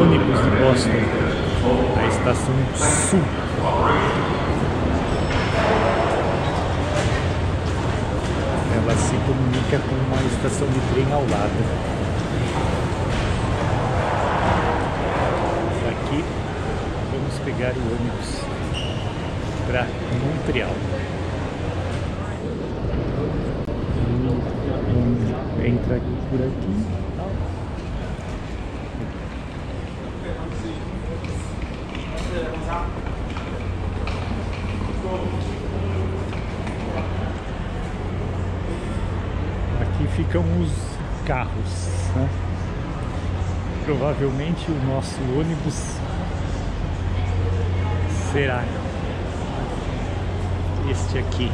ônibus de Boston, a estação sul. Ela se comunica com uma estação de trem ao lado. Aqui vamos pegar o ônibus para Montreal. Entra por aqui. Aqui ficam os carros. Né? Provavelmente o nosso ônibus será este aqui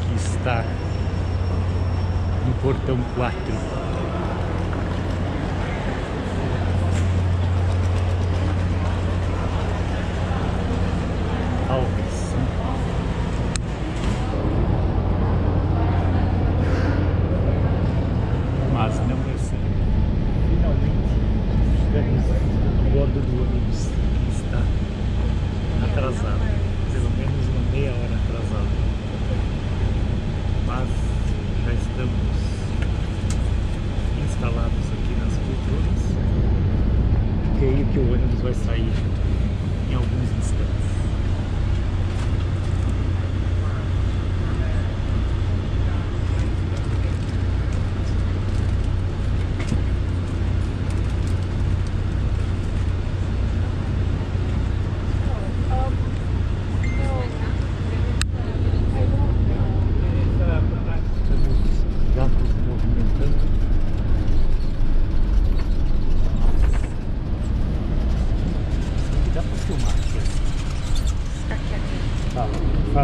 que está no portão 4 Красава.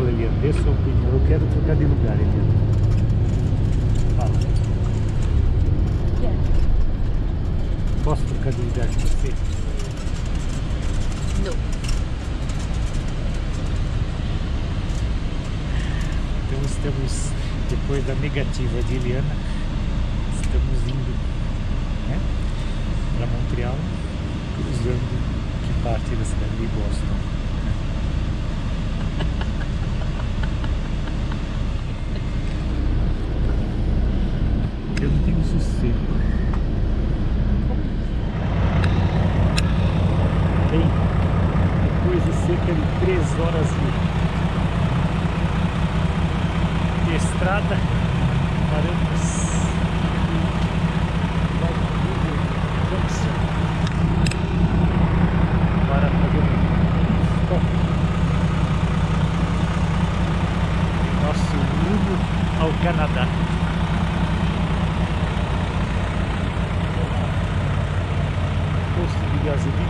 Fala, Eliana, dê sua opinião. Eu quero trocar de lugar, Eliana. Fala. Posso trocar de lugar com você? No. Então estamos, depois da negativa de Eliana, estamos indo né, para Montreal, cruzando que parte da cidade de Boston. Eu não tenho sossego. Tem depois de cerca de três horas de de estrada, paramos Junction para fazer um stop em nosso rumo ao Canadá. Gasolina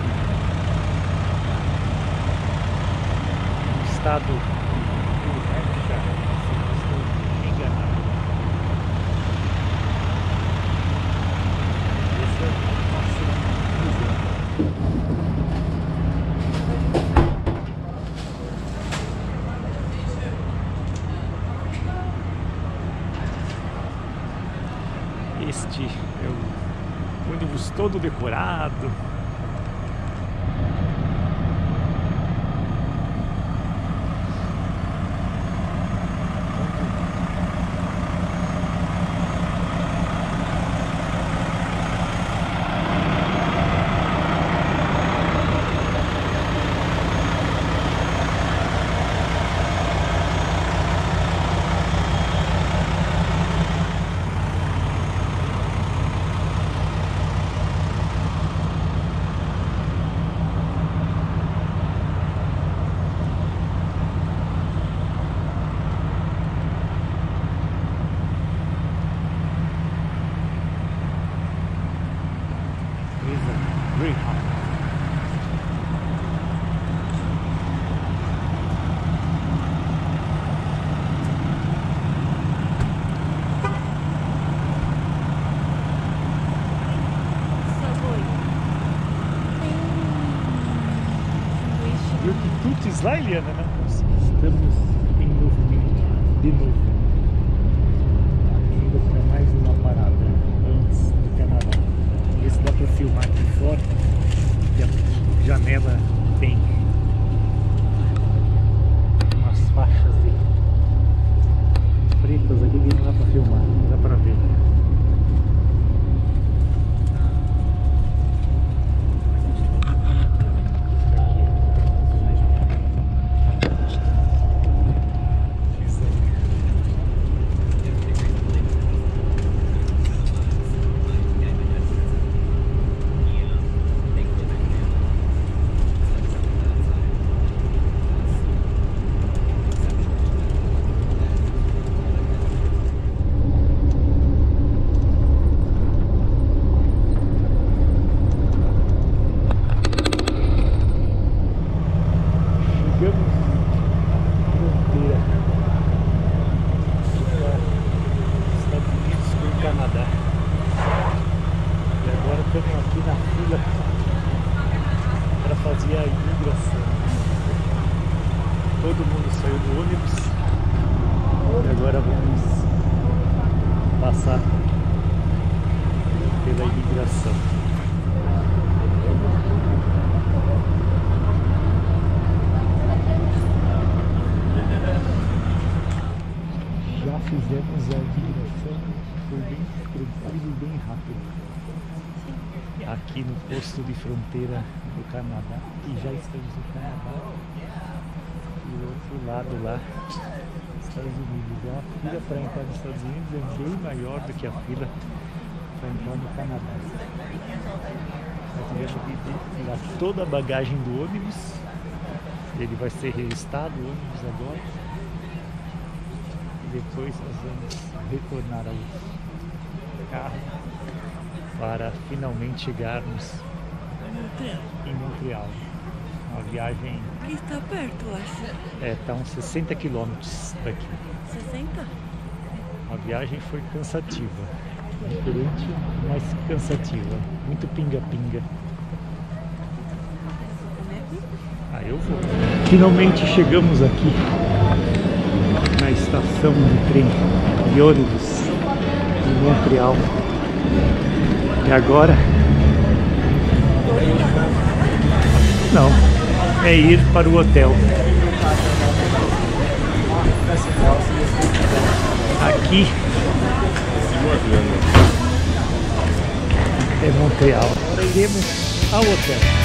no estado New Hampshire, se não estou enganado. Esse é o nosso museu. Este é o ônibus todo decorado. Eu que tudo lá, é Eliana, né? Estamos em movimento de novo. Ainda para mais uma parada antes do Canadá. Ver se dá para filmar aqui fora. Janela bem. Passar pela imigração. Já fizemos a imigração, foi bem tranquilo e bem rápido. Aqui no posto de fronteira do Canadá. E já estamos no Canadá. E do outro lado lá, Estados Unidos. É a fila para entrar nos Estados Unidos é bem maior do que a fila para entrar no Canadá. Nós tivemos que tirar toda a bagagem do ônibus. Ele vai ser registrado, o ônibus agora. E depois nós vamos retornar ao carro para finalmente chegarmos em Montreal. Uma viagem. Aqui está perto, eu acho. É, tá uns 60 quilômetros daqui. 60? A viagem foi cansativa. Diferente, mas cansativa. Muito pinga-pinga. Ah, eu vou. Finalmente chegamos aqui na estação de trem de ônibus de Montreal. E agora? Não, é ir para o hotel. Aqui é Montreal. Agora iremos ao hotel.